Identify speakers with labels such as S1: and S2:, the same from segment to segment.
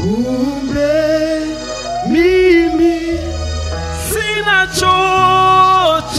S1: Kumbe mimi sina chochote.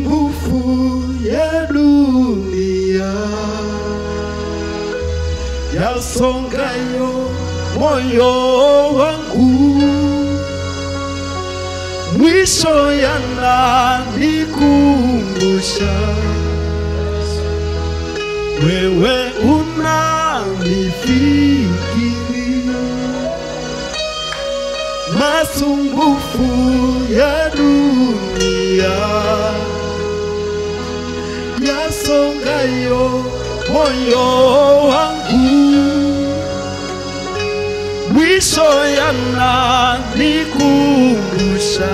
S1: masumbufu ya dunia. Yasongayo moyo wangu, mwisho yananikumbusha. Wewe unanifikiri. Masumbufu ya dunia. osonga yo moyo wangu mwiso yana nikumbusha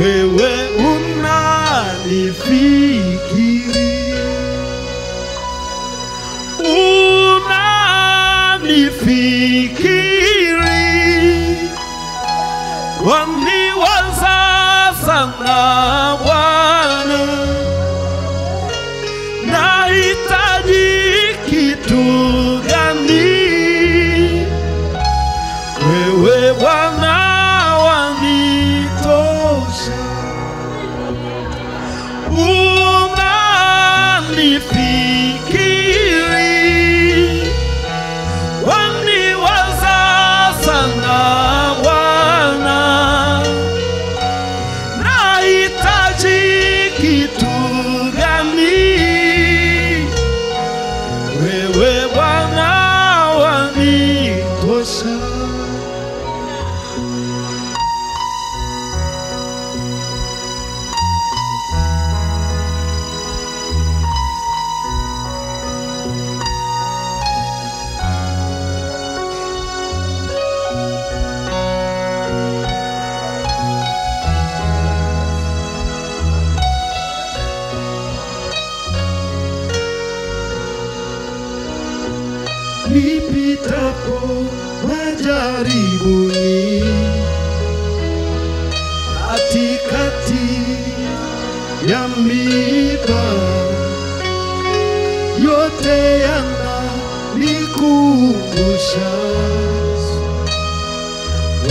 S1: wewe unanifikiri unanifikiri waniwaza sana wa nifikiri wamniwaza sana Bwana, nahitaji kitu gani? Wewe Bwana wanitosha. Majaribuni katikati ya miba. Yote yananikumbusha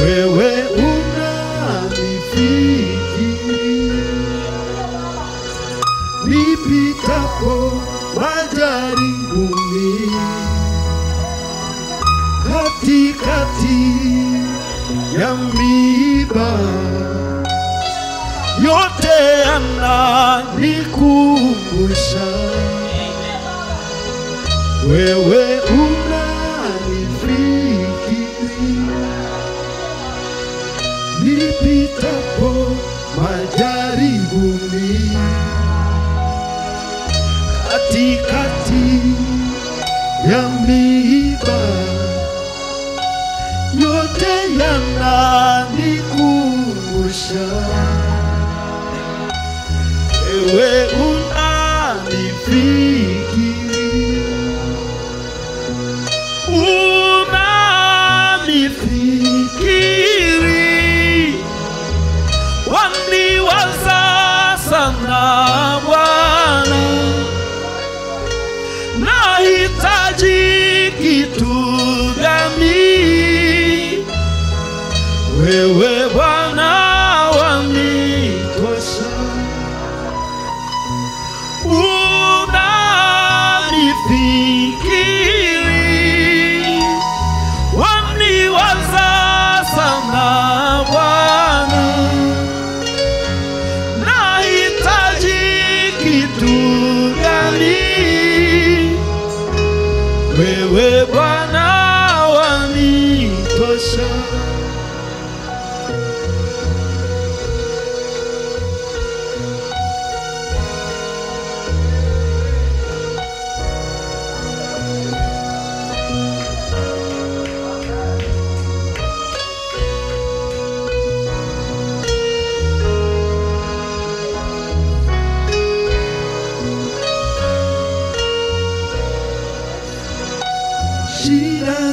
S1: wewe unanifikiri nipitapo majaribuni katikati ya miba yote yananikumbusha wewe unanifikiri yananikumbusha wewe unanifikiri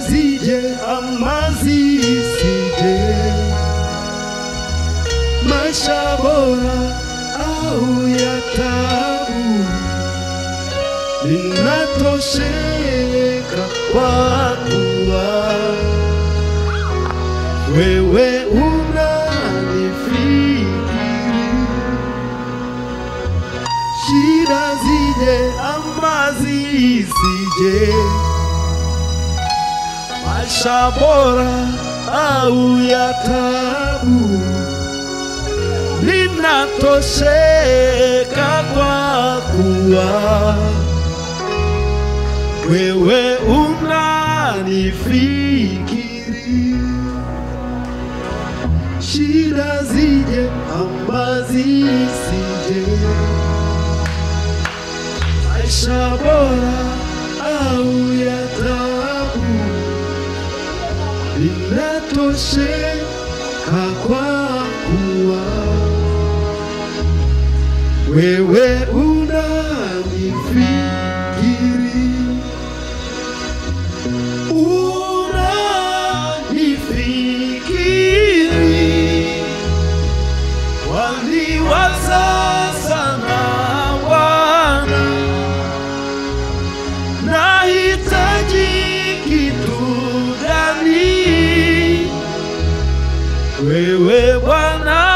S1: shida zije ama zisije, maisha bora au ya tabu, linatosheka kwa kuwa wewe unanifikiri. Shida zije ama zisije, maisha bora au ya tabu, ninatosheka kwa kuwa wewe unanifikiri. Shida zije ama zisije maisha bora linatosheka kwa kuwa. Wewe unanifikiri, Wewe Bwana